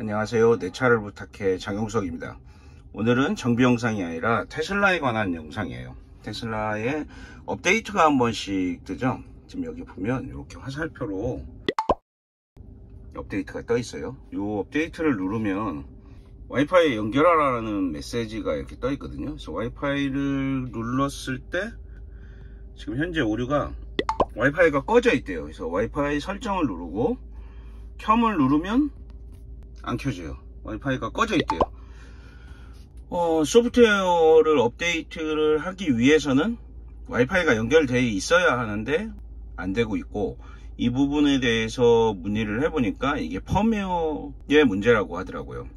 안녕하세요. 내 차를 부탁해 장용석입니다. 오늘은 정비 영상이 아니라 테슬라에 관한 영상이에요. 테슬라의 업데이트가 한 번씩 뜨죠. 지금 여기 보면 이렇게 화살표로 업데이트가 떠 있어요. 이 업데이트를 누르면 와이파이에 연결하라는 메시지가 이렇게 떠 있거든요. 그래서 와이파이를 눌렀을 때 지금 현재 오류가 와이파이가 꺼져 있대요. 그래서 와이파이 설정을 누르고 켬을 누르면 안 켜져요. 와이파이가 꺼져 있대요. 어, 소프트웨어를 업데이트를 하기 위해서는 와이파이가 연결되어 있어야 하는데 안 되고 있고 이 부분에 대해서 문의를 해보니까 이게 펌웨어의 문제라고 하더라고요.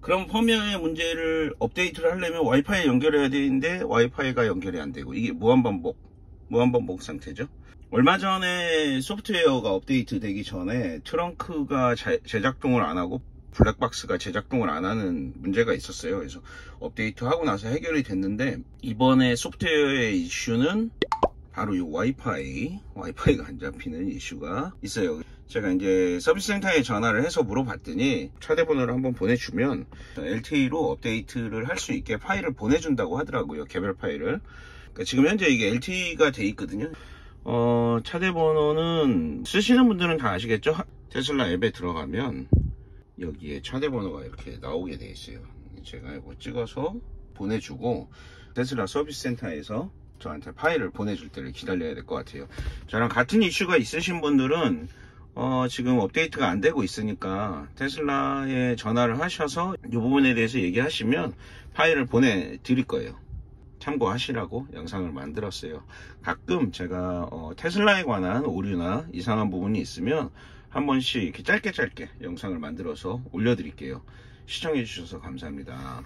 그럼 펌웨어의 문제를 업데이트를 하려면 와이파이에 연결해야 되는데 와이파이가 연결이 안 되고 이게 무한반복 무한반복 상태죠. 얼마 전에 소프트웨어가 업데이트 되기 전에 트렁크가 제 작동을 안 하고 블랙박스가 제 작동을 안 하는 문제가 있었어요. 그래서 업데이트 하고 나서 해결이 됐는데 이번에 소프트웨어의 이슈는 바로 이 와이파이 와이파이가 안 잡히는 이슈가 있어요. 제가 이제 서비스 센터에 전화를 해서 물어봤더니 차대 번호를 한번 보내주면 LTE로 업데이트를 할 수 있게 파일을 보내준다고 하더라고요. 개별 파일을. 그러니까 지금 현재 이게 LTE가 돼 있거든요. 어, 차대 번호는 쓰시는 분들은 다 아시겠죠? 테슬라 앱에 들어가면 여기에 차대 번호가 이렇게 나오게 돼 있어요. 제가 이거 찍어서 보내주고 테슬라 서비스 센터에서 저한테 파일을 보내줄 때를 기다려야 될 것 같아요. 저랑 같은 이슈가 있으신 분들은 어, 지금 업데이트가 안 되고 있으니까 테슬라에 전화를 하셔서 이 부분에 대해서 얘기하시면 파일을 보내드릴 거예요. 참고하시라고 영상을 만들었어요. 가끔 제가 어, 테슬라에 관한 오류나 이상한 부분이 있으면 한 번씩 이렇게 짧게 짧게 영상을 만들어서 올려드릴게요. 시청해주셔서 감사합니다.